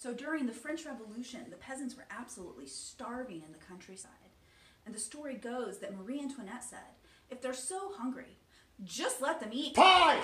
So during the French Revolution, the peasants were absolutely starving in the countryside. And the story goes that Marie Antoinette said, if they're so hungry, just let them eat Pie!